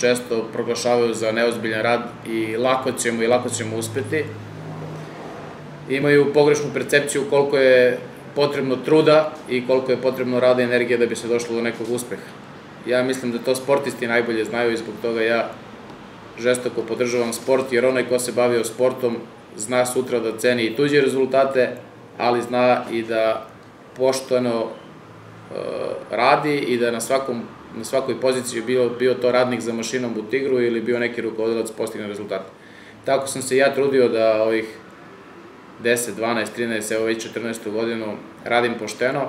često proglašavaju za neozbiljan rad i lako ćemo i lako ćemo uspeti. Imaju pogrešnu percepciju koliko je potrebno truda i koliko je potrebno rada i energije da bi se došlo do nekog uspeha. Ja mislim da to sportisti najbolje znaju i zbog toga ja žestoko podržavam sport, jer onaj ko se bavio sportom zna sutra da ceni i tuđe rezultate, ali zna i da pošteno e, radi i da na, svakom, na svakoj poziciji bio, bio to radnik za mašinom u Tigru ili bio neki rukovodilac postigne rezultate. Tako sam se ja trudio da ovih 10, 12, 13, evo već 14. godinu radim pošteno,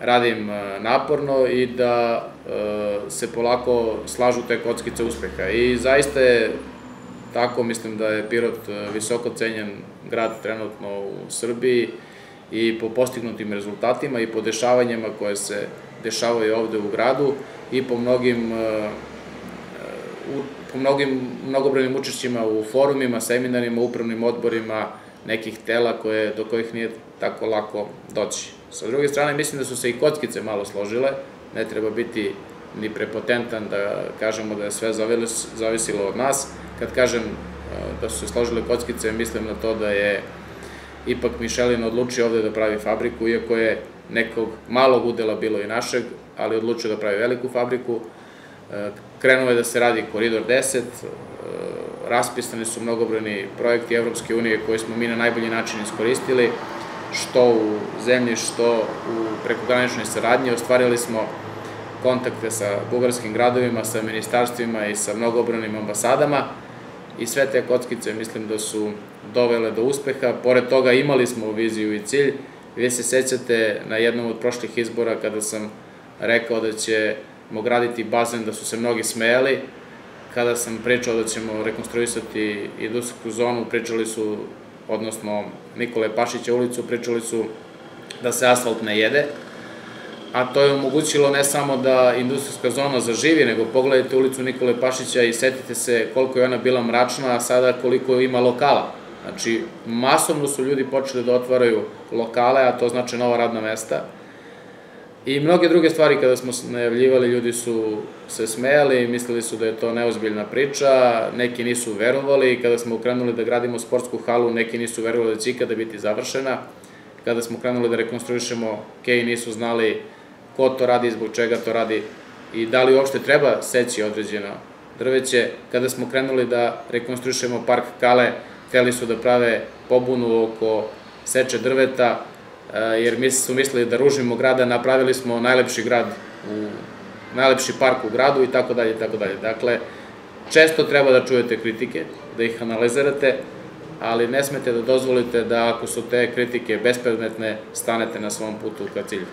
radim e, naporno i da e, se polako slažu te kockice uspeha. I zaista je tako, mislim da je Pirot e, visoko cenjen grad trenutno u Srbiji i po postignutim rezultatima i po dešavanjima koje se dešavaju ovde u gradu i po mnogim po mnogim mnogobrojnim učešćima u forumima, seminarima, upravnim odborima, nekih tela koje, do kojih nije tako lako doći. Sa druge strane, mislim da su se i kockice malo složile, ne treba biti ni prepotentan da kažemo da je sve zavisilo od nas. Kad kažem e, da su se složile kockice, mislim na to da je ipak Mišelin odlučio ovde da pravi fabriku, iako je nekog malog udela bilo i našeg, ali odlučio da pravi veliku fabriku. E, krenuo je da se radi koridor 10, raspisani su mnogobrojni projekti Evropske unije koje smo mi na najbolji način iskoristili, što u zemlji, što u prekograničnoj saradnji. Ostvarili smo kontakte sa bugarskim gradovima, sa ministarstvima i sa mnogobrojnim ambasadama i sve te kockice mislim da su dovele do uspeha. Pored toga imali smo viziju i cilj. Vi se sećate na jednom od prošlih izbora kada sam rekao da ćemo graditi bazen, da su se mnogi smejali, kada sam pričao da ćemo rekonstruisati industrijsku zonu, pričali su, odnosno Nikole Pašića ulicu, pričali su da se asfalt ne jede, a to je omogućilo ne samo da industrijska zona zaživi, nego pogledajte ulicu Nikole Pašića i setite se koliko je ona bila mračna, a sada koliko ima lokala. Znači, masovno su ljudi počeli da otvaraju lokale, a to znači nova radna mesta, I mnoge druge stvari kada smo najavljivali, ljudi su se smejali, mislili su da je to neozbiljna priča, neki nisu verovali, kada smo krenuli da gradimo sportsku halu, neki nisu verovali da će ikada biti završena, kada smo krenuli da rekonstruišemo kej, nisu znali ko to radi, zbog čega to radi i da li uopšte treba seći određeno drveće. Kada smo krenuli da rekonstruišemo park Kale, hteli su da prave pobunu oko seče drveta, Eh, jer mi su mislili da ružimo grada, napravili smo najlepši grad u najlepši park u gradu i tako dalje i tako dalje. Dakle, često treba da čujete kritike, da ih analizirate, ali ne smete da dozvolite da ako su te kritike bespredmetne, stanete na svom putu ka cilju.